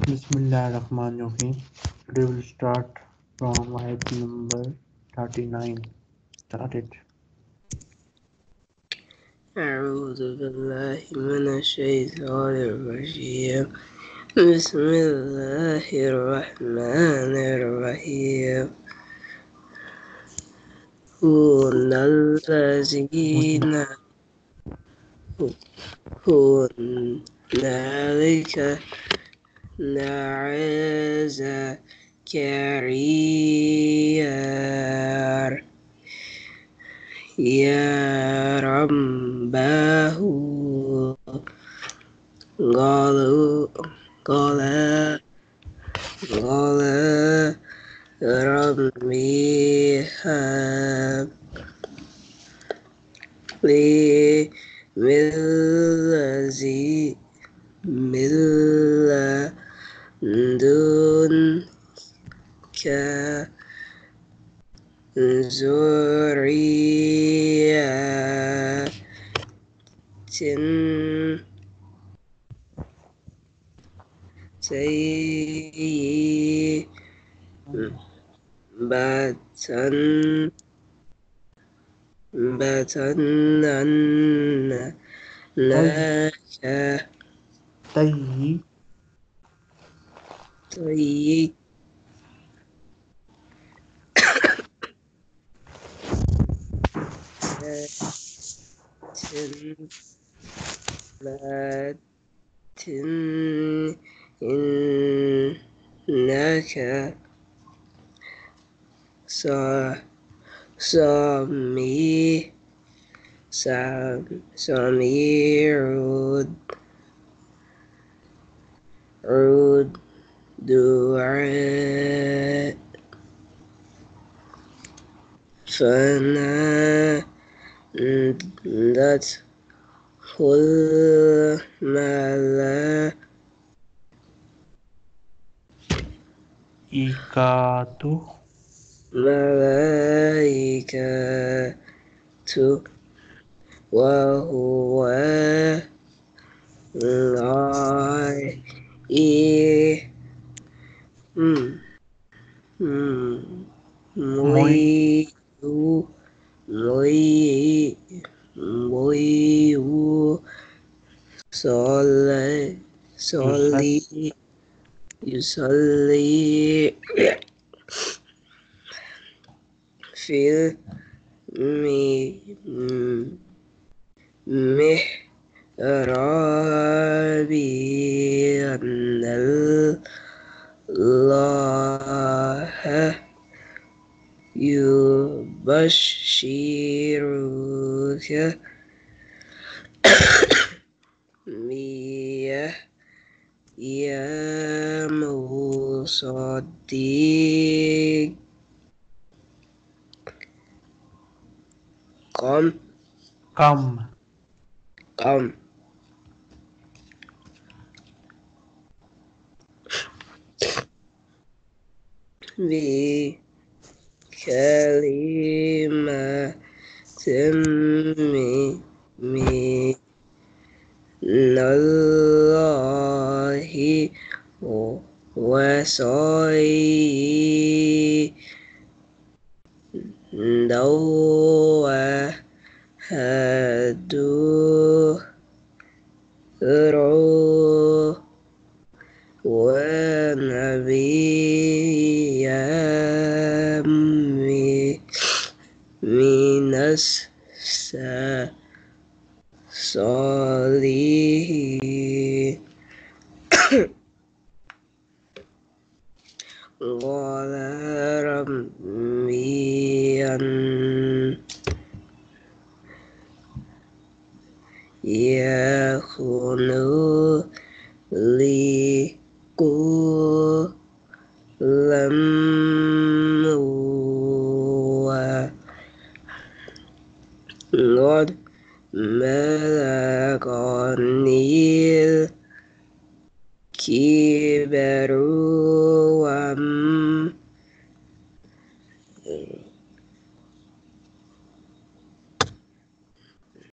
Bismillahirrahmanirrahim. Today we'll start from ayat number 39. Start it. أعوذ بالله من الشيطان الرجيم بسم الله الرحمن الرحيم هن الذين هنالك دعا زكريا يا ربه قالوا قال قال ربي هب لي من الذي من ذرية طيبة بتنا لك طيب طيب إنك صا- سميع سم- سميع عود دعاء فنادته الملائكة Ikatu ملائكة وهو غائب مريد مريد مريد صلي صلي يصلي في الم- محراب أن الله يبشرك بيه يا مصدق قم Kam قم بكلمة كلمة من الله وصي وهد رعو ونبيا من الصالحين قال ربي أن يكون لي قلم Nagy meleg a Níl, kiberúam